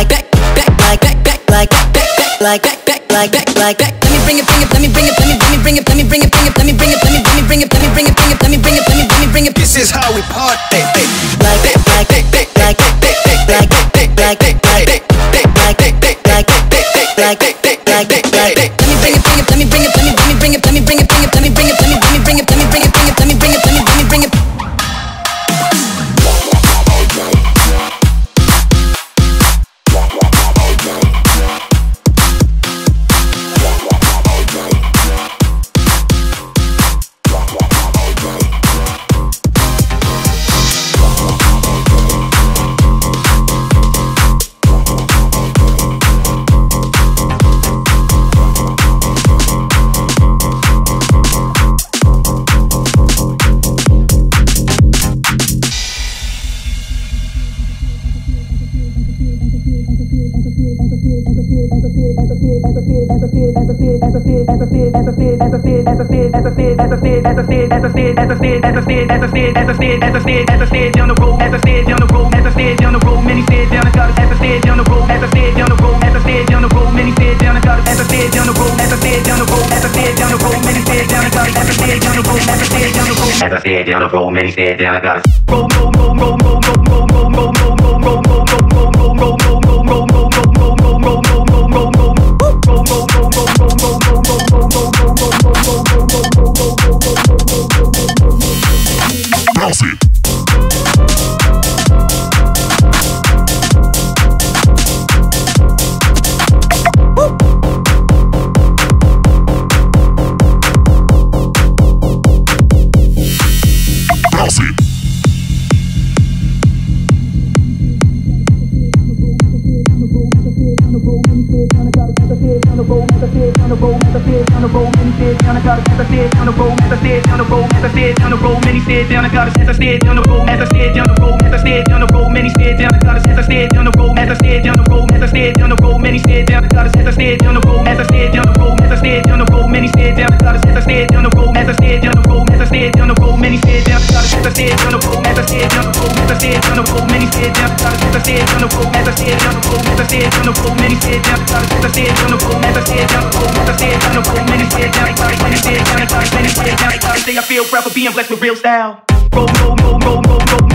like back, back, back, like back, back, like back. Like, back. Let me bring it, bring it, let me bring it, let me, let me bring it, let me bring it, bring it, let me bring it, let me, let me bring it, let me bring it, bring it, let me bring it, let me, let me bring it. This is how we party. Like back, like back, back, like back, back, As I said down the road, as said, you're on the road, as I stayed on the road, many sit down and got as a stage on the road, as I said, down the road, as I stayed on the road, many sit down and got it as a stage on the road, As many said down, the road, as I said, down the road, many stays down and gotta Bounce down, got it, as I said down the road, as I said down the road, as I said down the road, many said down, got it, as I said down the road, as I said down the road, as I said down the road, many said down, got it, as I said down the road, as I said down the road, as I said down the road, many said down, got it, as I said down the road, as I said said down, as I said down the road, as I said down the road, as I said down the road, many said down, as I said down the road, as I said down the road, as I said down the road, many said down, many said down, many said down, I got it, say I feel proud for being blessed with real style. Roll, roll, roll, roll, roll, roll,